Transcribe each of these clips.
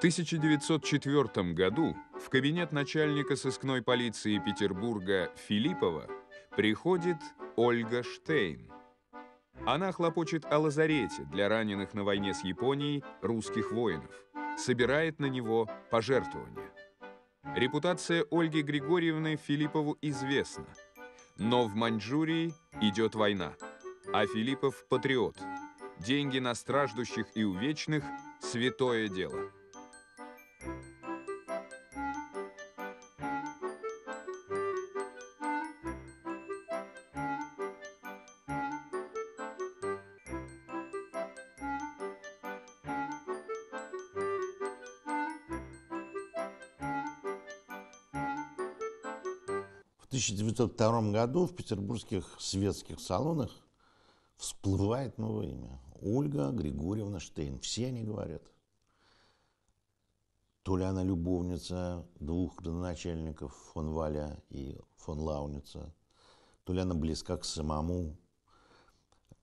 В 1904 году в кабинет начальника сыскной полиции Петербурга Филиппова приходит Ольга Штейн. Она хлопочет о лазарете для раненых на войне с Японией русских воинов, собирает на него пожертвования. Репутация Ольги Григорьевны Филиппову известна, но в Маньчжурии идет война, а Филиппов – патриот. Деньги на страждущих и увечных – святое дело. 1902 году в петербургских светских салонах всплывает новое имя. Ольга Григорьевна Штейн. Все они говорят. То ли она любовница двух градоначальников фон Валя и фон Лауница, то ли она близка к самому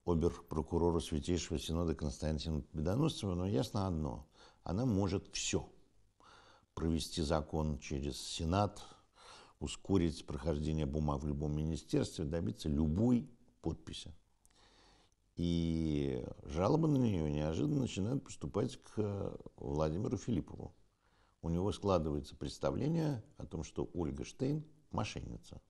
обер-прокурору Святейшего Синода Константину Победоносцеву, но ясно одно – она может все. Провести закон через Сенат, ускорить прохождение бумаг в любом министерстве, добиться любой подписи. И жалобы на нее неожиданно начинают поступать к Владимиру Филиппову. У него складывается представление о том, что Ольга Штейн – мошенница.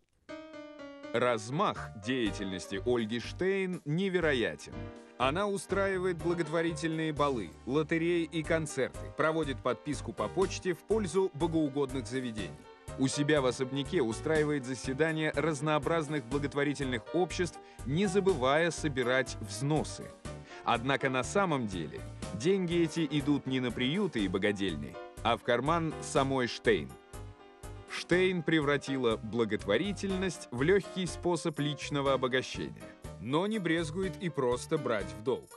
Размах деятельности Ольги Штейн невероятен. Она устраивает благотворительные балы, лотереи и концерты, проводит подписку по почте в пользу богоугодных заведений. У себя в особняке устраивает заседания разнообразных благотворительных обществ, не забывая собирать взносы. Однако на самом деле деньги эти идут не на приюты и богадельни, а в карман самой Штейн. Штейн превратила благотворительность в легкий способ личного обогащения, но не брезгует и просто брать в долг.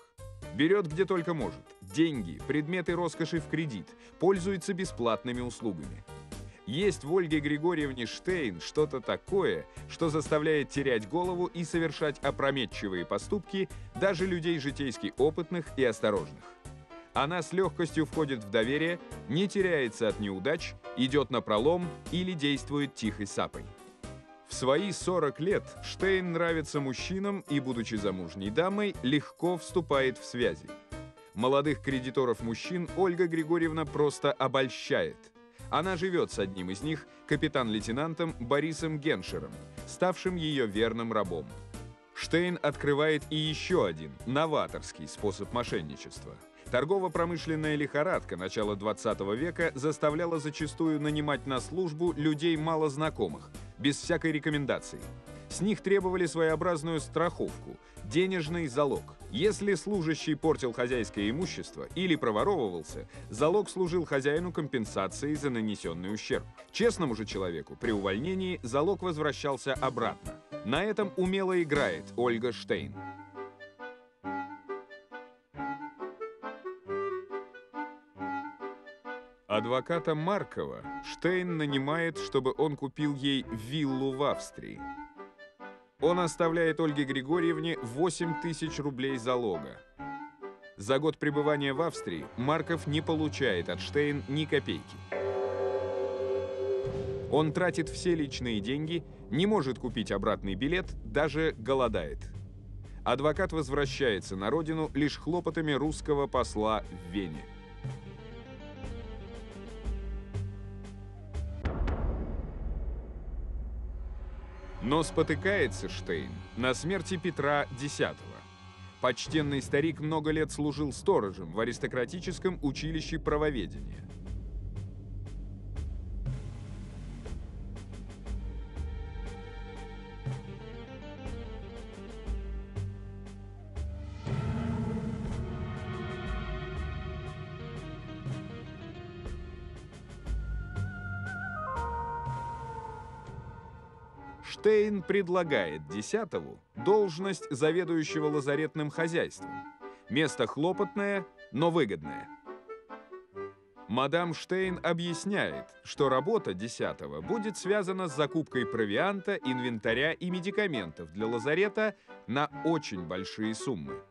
Берет где только может. Деньги, предметы роскоши в кредит, пользуется бесплатными услугами. Есть в Ольге Григорьевне Штейн что-то такое, что заставляет терять голову и совершать опрометчивые поступки даже людей житейски опытных и осторожных. Она с легкостью входит в доверие, не теряется от неудач, идет на пролом или действует тихой сапой. В свои 40 лет Штейн нравится мужчинам и, будучи замужней дамой, легко вступает в связи. Молодых кредиторов мужчин Ольга Григорьевна просто обольщает. Она живет с одним из них, капитан-лейтенантом Борисом Геншером, ставшим ее верным рабом. Штейн открывает и еще один, новаторский способ мошенничества – Торгово-промышленная лихорадка начала 20 века заставляла зачастую нанимать на службу людей мало знакомых, без всякой рекомендации. С них требовали своеобразную страховку, денежный залог. Если служащий портил хозяйское имущество или проворовывался, залог служил хозяину компенсацией за нанесенный ущерб. Честному же человеку при увольнении залог возвращался обратно. На этом умело играет Ольга Штейн. Адвоката Маркова Штейн нанимает, чтобы он купил ей виллу в Австрии. Он оставляет Ольге Григорьевне 8 тысяч рублей залога. За год пребывания в Австрии Марков не получает от Штейн ни копейки. Он тратит все личные деньги, не может купить обратный билет, даже голодает. Адвокат возвращается на родину лишь хлопотами русского посла в Вене. Но спотыкается Штейн на смерти Петра X. Почтенный старик много лет служил сторожем в аристократическом училище правоведения. Штейн предлагает Десятову должность заведующего лазаретным хозяйством. Место хлопотное, но выгодное. Мадам Штейн объясняет, что работа Десятого будет связана с закупкой провианта, инвентаря и медикаментов для лазарета на очень большие суммы.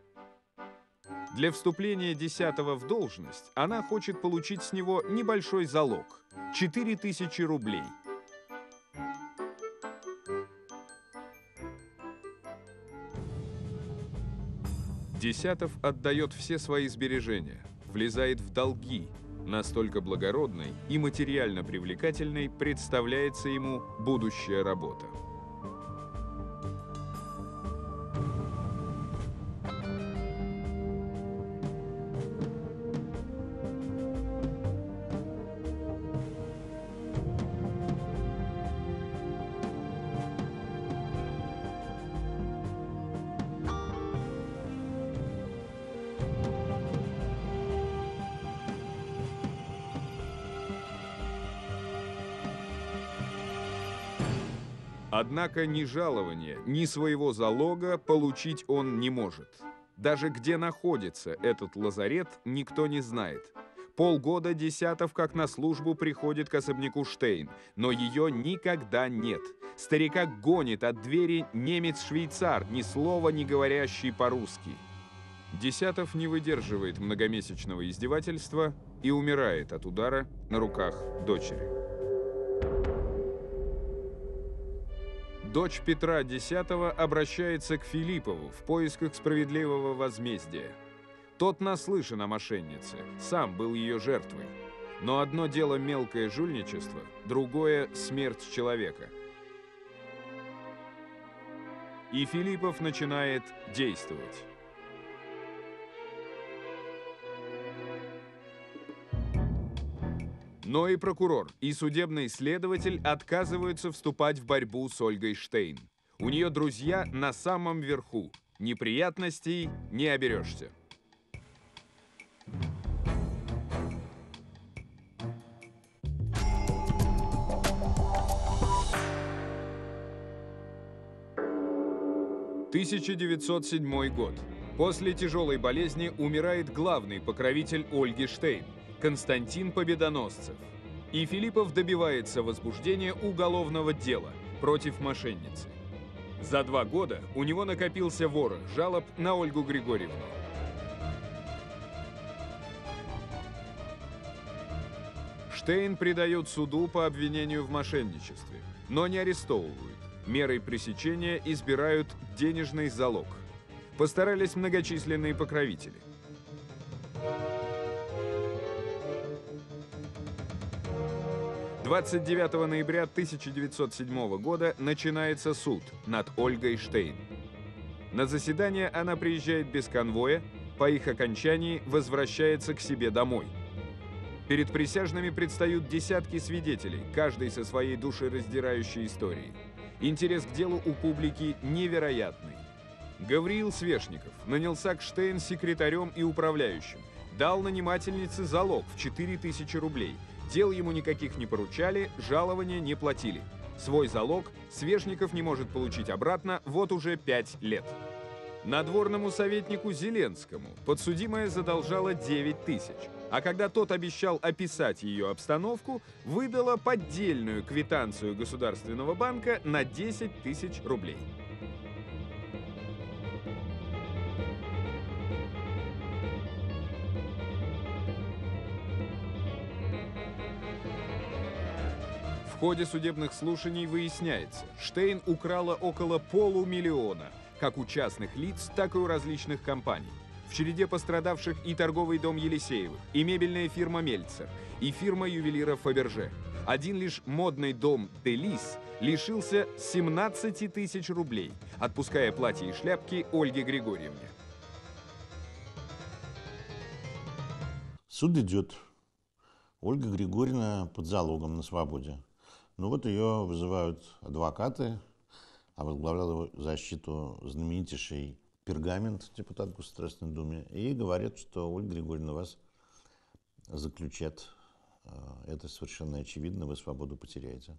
Для вступления десятого в должность она хочет получить с него небольшой залог – 4000 рублей. Десятов отдает все свои сбережения, влезает в долги. Настолько благородной и материально привлекательной представляется ему будущая работа. Однако ни жалования, ни своего залога получить он не может. Даже где находится этот лазарет, никто не знает. Полгода Десятов как на службу приходит к особняку Штейн, но ее никогда нет. Старика гонит от двери немец-швейцар, ни слова не говорящий по-русски. Десятов не выдерживает многомесячного издевательства и умирает от удара на руках дочери. Дочь Петра X обращается к Филиппову в поисках справедливого возмездия. Тот наслышан о мошеннице, сам был ее жертвой. Но одно дело мелкое жульничество, другое – смерть человека. И Филиппов начинает действовать. Но и прокурор, и судебный следователь отказываются вступать в борьбу с Ольгой Штейн. У нее друзья на самом верху. Неприятностей не оберешься. «1907 год. После тяжелой болезни умирает главный покровитель Ольги Штейн – Константин Победоносцев. И Филиппов добивается возбуждения уголовного дела против мошенницы. За два года у него накопился ворох жалоб на Ольгу Григорьевну. Штейн предает суду по обвинению в мошенничестве, но не арестовывают. Мерой пресечения избирают денежный залог. Постарались многочисленные покровители. 29 ноября 1907 года начинается суд над Ольгой Штейн. На заседание она приезжает без конвоя, по их окончании возвращается к себе домой. Перед присяжными предстают десятки свидетелей, каждый со своей душераздирающей историей. Интерес к делу у публики невероятный. Гавриил Свешников нанялся к Штейн секретарем и управляющим, дал нанимательнице залог в 4000 рублей – Дел ему никаких не поручали, жалования не платили. Свой залог Свежников не может получить обратно вот уже пять лет. Надворному советнику Зеленскому подсудимая задолжала 9 тысяч, а когда тот обещал описать ее обстановку, выдала поддельную квитанцию Государственного банка на 10 тысяч рублей. Ходе судебных слушаний выясняется, Штейн украла около полумиллиона, как у частных лиц, так и у различных компаний. В череде пострадавших и торговый дом Елисеевых, и мебельная фирма Мельцер, и фирма ювелира Фаберже. Один лишь модный дом Делис лишился 17 тысяч рублей, отпуская платье и шляпки Ольге Григорьевне. Суд идет. Ольга Григорьевна под залогом на свободе. Ну вот ее вызывают адвокаты, а возглавлял его защиту знаменитейший пергамент, депутат Государственной Думы, и говорят, что Ольга Григорьевна вас заключат. А, это совершенно очевидно, вы свободу потеряете.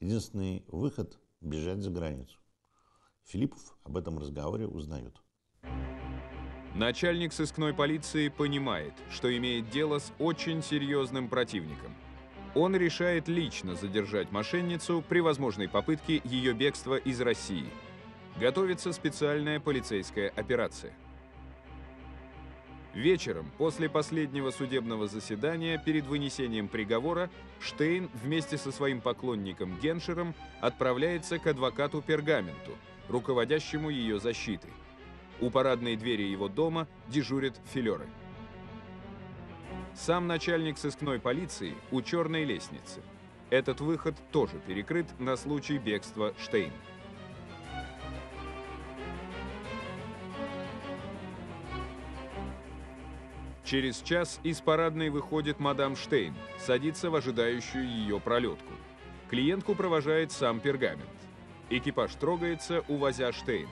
Единственный выход – бежать за границу. Филиппов об этом разговоре узнает. Начальник сыскной полиции понимает, что имеет дело с очень серьезным противником – он решает лично задержать мошенницу при возможной попытке ее бегства из России. Готовится специальная полицейская операция. Вечером, после последнего судебного заседания, перед вынесением приговора, Штейн вместе со своим поклонником Геншером отправляется к адвокату Пергаменту, руководящему ее защитой. У парадной двери его дома дежурят филеры. Сам начальник сыскной полиции у черной лестницы. Этот выход тоже перекрыт на случай бегства Штейна. Через час из парадной выходит мадам Штейн, садится в ожидающую ее пролетку. Клиентку провожает сам пергамент. Экипаж трогается, увозя Штейн.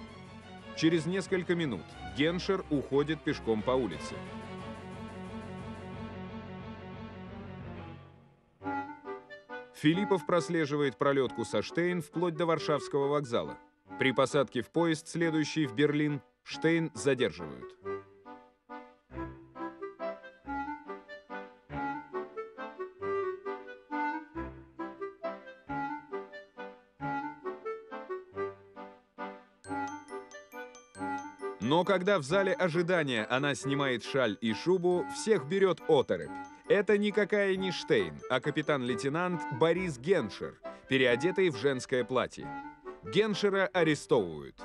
Через несколько минут Геншер уходит пешком по улице. Филиппов прослеживает пролетку со Штейн вплоть до Варшавского вокзала. При посадке в поезд, следующий в Берлин, Штейн задерживают. Но когда в зале ожидания она снимает шаль и шубу, всех берет оторопь. Это никакая не Штейн, а капитан-лейтенант Борис Геншер, переодетый в женское платье. Геншера арестовывают.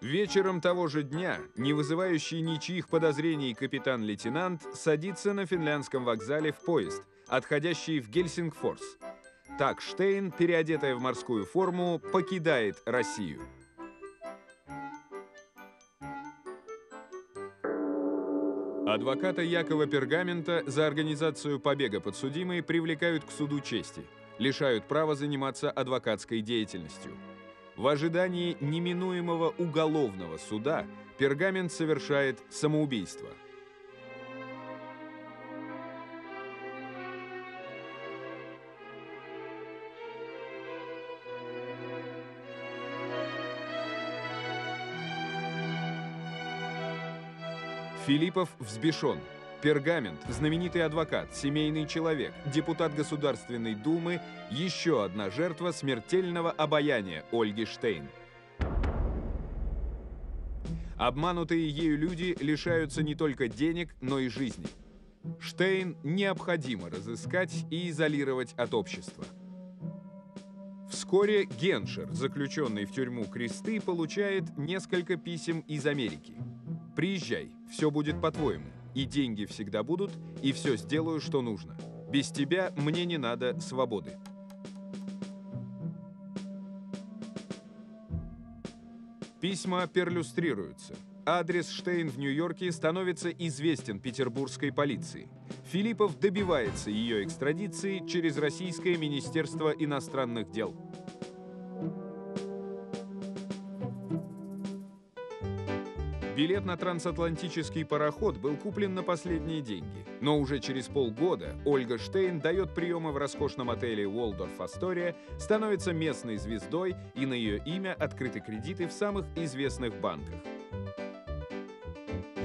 Вечером того же дня, не вызывающий ничьих подозрений капитан-лейтенант садится на финляндском вокзале в поезд, отходящий в Гельсингфорс. Так Штейн, переодетая в морскую форму, покидает Россию. Адвоката Якова Пергамента за организацию побега подсудимой привлекают к суду чести, лишают права заниматься адвокатской деятельностью. В ожидании неминуемого уголовного суда Пергамент совершает самоубийство – Филиппов взбешен. Пергамент, знаменитый адвокат, семейный человек, депутат Государственной Думы, еще одна жертва смертельного обаяния Ольги Штейн. Обманутые ею люди лишаются не только денег, но и жизни. Штейн необходимо разыскать и изолировать от общества. Вскоре Геншер, заключенный в тюрьму Кресты, получает несколько писем из Америки – Приезжай, все будет по-твоему. И деньги всегда будут, и все сделаю, что нужно. Без тебя мне не надо свободы. Письма перлюстрируются. Адрес Штейн в Нью-Йорке становится известен петербургской полиции. Филиппов добивается ее экстрадиции через Российское Министерство иностранных дел. Билет на трансатлантический пароход был куплен на последние деньги. Но уже через полгода Ольга Штейн дает приемы в роскошном отеле Уолдорф Астория, становится местной звездой и на ее имя открыты кредиты в самых известных банках.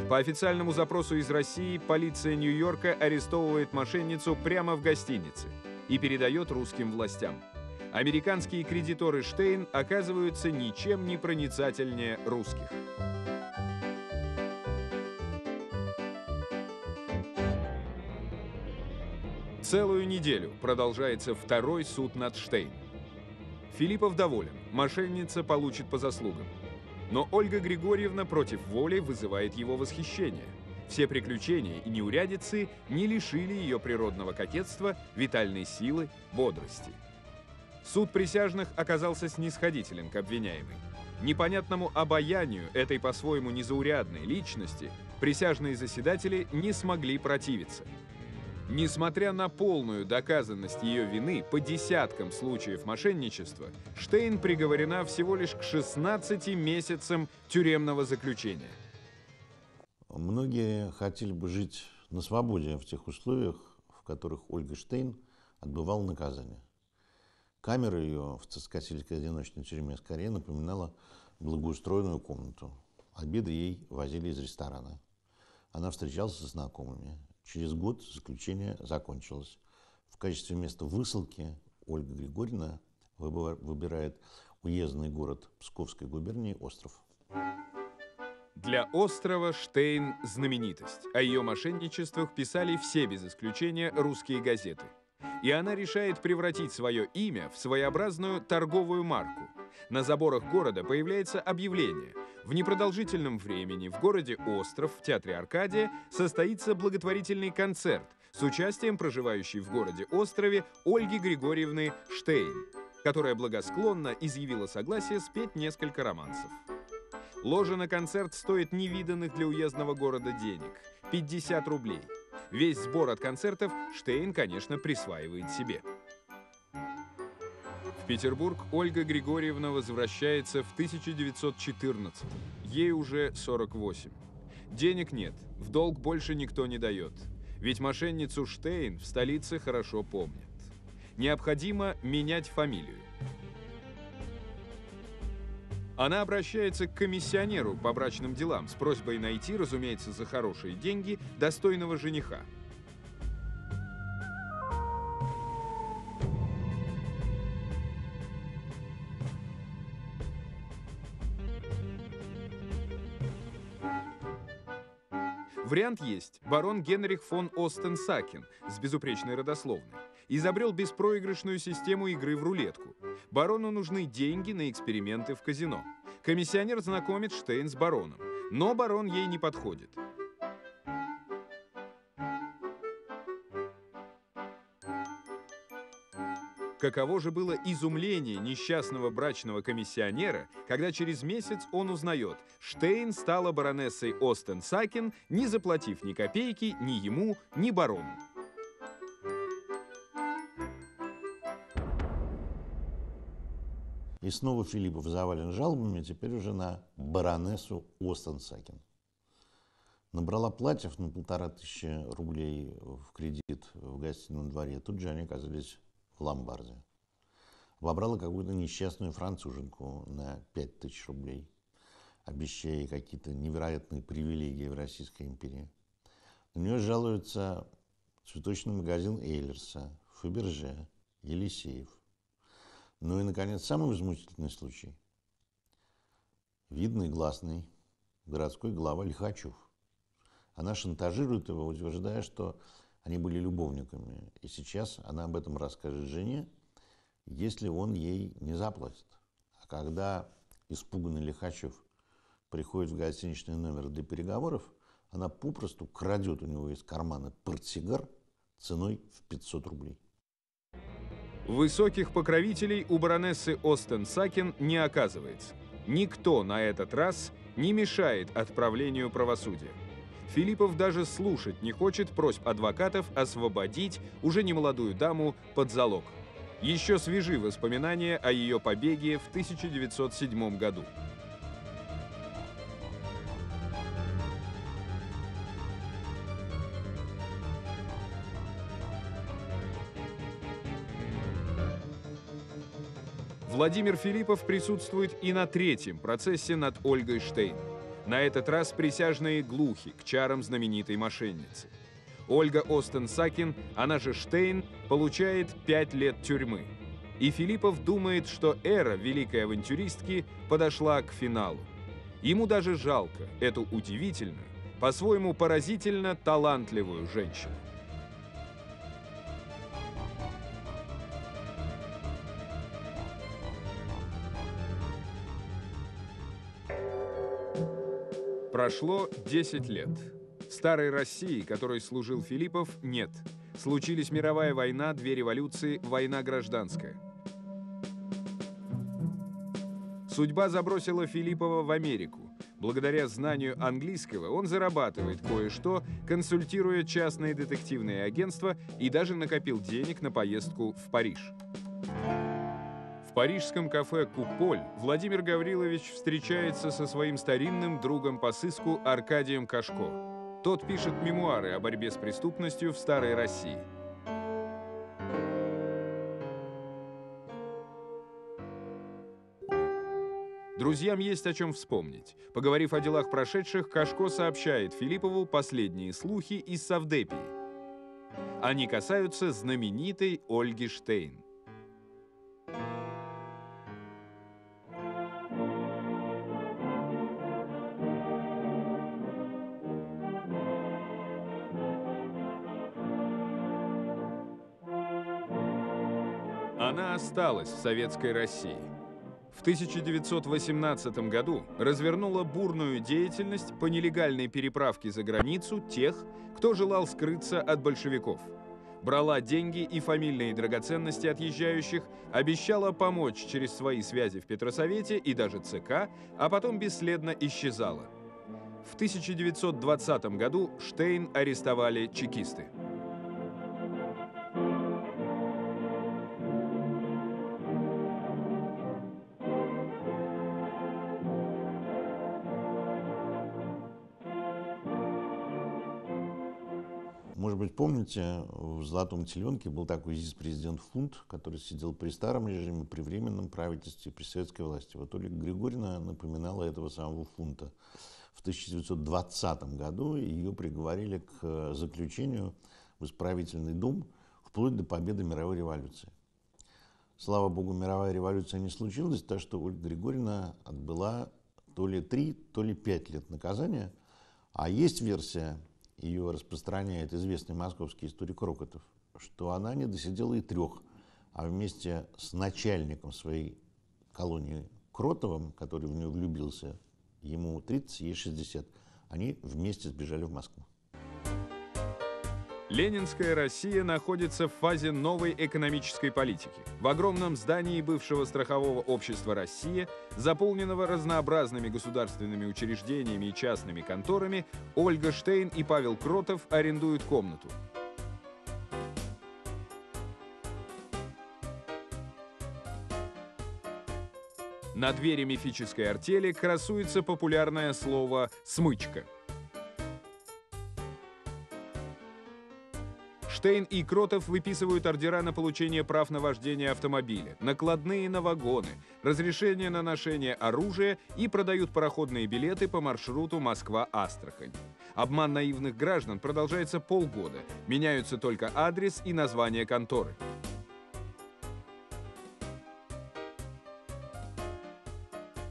По официальному запросу из России полиция Нью-Йорка арестовывает мошенницу прямо в гостинице и передает русским властям. Американские кредиторы Штейн оказываются ничем не проницательнее русских. Целую неделю продолжается второй суд над Штейн. Филиппов доволен, мошенница получит по заслугам. Но Ольга Григорьевна против воли вызывает его восхищение. Все приключения и неурядицы не лишили ее природного кокетства, витальной силы, бодрости. Суд присяжных оказался снисходителен к обвиняемой. Непонятному обаянию этой по-своему незаурядной личности присяжные заседатели не смогли противиться – Несмотря на полную доказанность ее вины по десяткам случаев мошенничества, Штейн приговорена всего лишь к 16 месяцам тюремного заключения. Многие хотели бы жить на свободе в тех условиях, в которых Ольга Штейн отбывала наказание. Камера ее в Цискосильской одиночной тюрьме скорее напоминала благоустроенную комнату. Обеды ей возили из ресторана. Она встречалась со знакомыми, Через год заключение закончилось. В качестве места высылки Ольга Григорьевна выбирает уездный город Псковской губернии Остров. Для острова Штейн – знаменитость. О ее мошенничествах писали все без исключения русские газеты. И она решает превратить свое имя в своеобразную торговую марку. На заборах города появляется объявление. В непродолжительном времени в городе Остров в Театре Аркадия состоится благотворительный концерт с участием проживающей в городе Острове Ольги Григорьевны Штейн, которая благосклонно изъявила согласие спеть несколько романсов. Ложа на концерт стоит невиданных для уездного города денег – 50 рублей. Весь сбор от концертов Штейн, конечно, присваивает себе. Петербург Ольга Григорьевна возвращается в 1914 Ей уже 48. Денег нет, в долг больше никто не дает. Ведь мошенницу Штейн в столице хорошо помнят. Необходимо менять фамилию. Она обращается к комиссионеру по брачным делам с просьбой найти, разумеется, за хорошие деньги, достойного жениха. Вариант есть. Барон Генрих фон Остен-Сакен с безупречной родословной изобрел беспроигрышную систему игры в рулетку. Барону нужны деньги на эксперименты в казино. Комиссионер знакомит Штейн с бароном, но барон ей не подходит. Каково же было изумление несчастного брачного комиссионера, когда через месяц он узнает, Штейн стала баронессой Остен-Сакен, не заплатив ни копейки ни ему, ни барону. И снова Филиппов завален жалобами, теперь уже на баронессу Остенсакен. Набрала платьев на полтора тысячи рублей в кредит в гостином дворе. Тут же они оказались ломбарде. Вобрала какую-то несчастную француженку на пять тысяч рублей, обещая ей какие-то невероятные привилегии в Российской империи. На нее жалуются цветочный магазин Эйлерса, Фаберже, Елисеев – ну и, наконец, самый возмутительный случай. Видный, гласный городской глава Лихачев. Она шантажирует его, утверждая, что они были любовниками. И сейчас она об этом расскажет жене, если он ей не заплатит. А когда испуганный Лихачев приходит в гостиничный номер для переговоров, она попросту крадет у него из кармана портсигар ценой в 500 рублей. Высоких покровителей у баронессы Остен Сакин не оказывается. Никто на этот раз не мешает отправлению правосудия. Филиппов даже слушать не хочет просьб адвокатов освободить уже немолодую даму под залог. Еще свежи воспоминания о ее побеге в 1907 году. Владимир Филиппов присутствует и на третьем процессе над Ольгой Штейн. На этот раз присяжные глухи к чарам знаменитой мошенницы. Ольга Остен-Сакин, она же Штейн, получает пять лет тюрьмы. И Филиппов думает, что эра великой авантюристки подошла к финалу. Ему даже жалко эту удивительную, по-своему поразительно талантливую женщину. Прошло 10 лет. Старой России, которой служил Филиппов, нет. Случились мировая война, две революции, война гражданская. Судьба забросила Филиппова в Америку. Благодаря знанию английского он зарабатывает кое-что, консультируя частные детективные агентства и даже накопил денег на поездку в Париж парижском кафе «Куполь» Владимир Гаврилович встречается со своим старинным другом по сыску Аркадием Кашко. Тот пишет мемуары о борьбе с преступностью в Старой России. Друзьям есть о чем вспомнить. Поговорив о делах прошедших, Кашко сообщает Филиппову последние слухи из Савдепии. Они касаются знаменитой Ольги Штейн. Она осталась в советской России. В 1918 году развернула бурную деятельность по нелегальной переправке за границу тех, кто желал скрыться от большевиков. Брала деньги и фамильные драгоценности отъезжающих, обещала помочь через свои связи в Петросовете и даже ЦК, а потом бесследно исчезала. В 1920 году Штейн арестовали чекисты. Может быть, помните, в «Золотом теленке» был такой ЗИС-президент Фунт, который сидел при старом режиме, при временном правительстве, при советской власти. Вот Ольга Григорьевна напоминала этого самого Фунта. В 1920 году ее приговорили к заключению в исправительный дом вплоть до победы мировой революции. Слава богу, мировая революция не случилась, так что Ольга Григорьевна отбыла то ли три, то ли пять лет наказания. А есть версия, ее распространяет известный московский историк Рокотов, что она не досидела и трех, а вместе с начальником своей колонии Кротовым, который в нее влюбился, ему 30, ей 60, они вместе сбежали в Москву. Ленинская Россия находится в фазе новой экономической политики. В огромном здании бывшего страхового общества «Россия», заполненного разнообразными государственными учреждениями и частными конторами, Ольга Штейн и Павел Кротов арендуют комнату. На двери мифической артели красуется популярное слово «смычка». Штейн и Кротов выписывают ордера на получение прав на вождение автомобиля, накладные на вагоны, разрешение на ношение оружия и продают пароходные билеты по маршруту Москва-Астрахань. Обман наивных граждан продолжается полгода. Меняются только адрес и название конторы.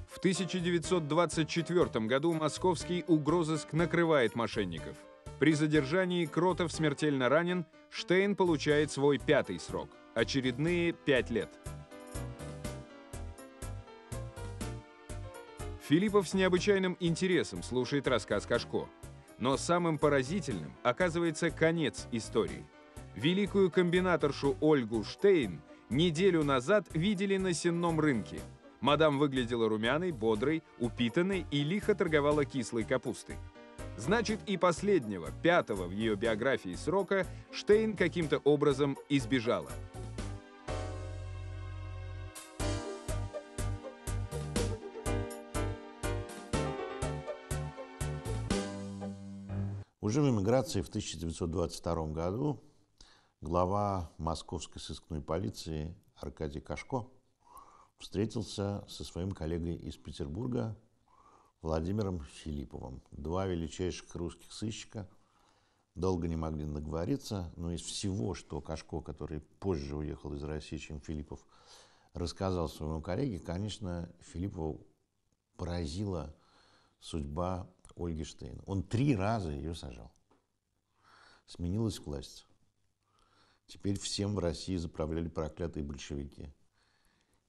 В 1924 году московский угрозыск накрывает мошенников – при задержании Кротов смертельно ранен, Штейн получает свой пятый срок – очередные пять лет. Филиппов с необычайным интересом слушает рассказ Кашко. Но самым поразительным оказывается конец истории. Великую комбинаторшу Ольгу Штейн неделю назад видели на сенном рынке. Мадам выглядела румяной, бодрой, упитанной и лихо торговала кислой капустой. Значит, и последнего, пятого в ее биографии срока, Штейн каким-то образом избежала. Уже в эмиграции в 1922 году глава московской сыскной полиции Аркадий Кашко встретился со своим коллегой из Петербурга Владимиром Филипповым. Два величайших русских сыщика долго не могли договориться, но из всего, что Кашко, который позже уехал из России, чем Филиппов, рассказал своему коллеге, конечно, Филиппову поразила судьба Ольги Штейн. Он три раза ее сажал. Сменилась власть. Теперь всем в России заправляли проклятые большевики.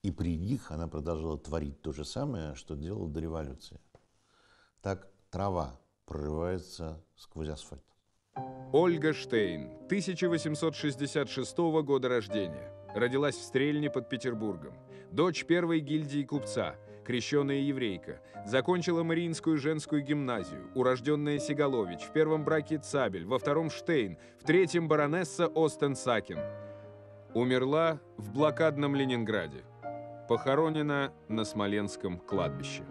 И при них она продолжала творить то же самое, что делала до революции. Так трава прорывается сквозь асфальт. Ольга Штейн, 1866 года рождения. Родилась в Стрельне под Петербургом. Дочь первой гильдии купца, крещенная еврейка. Закончила Мариинскую женскую гимназию, урожденная Сигалович, в первом браке Цабель, во втором Штейн, в третьем баронесса Остен-Сакин. Умерла в блокадном Ленинграде. Похоронена на Смоленском кладбище.